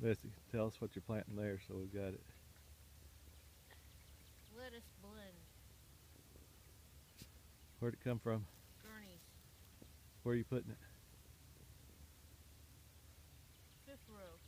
Bessie, tell us what you're planting there so we've got it. Lettuce blend. Where'd it come from? Gurney's. Where are you putting it? Fifth row.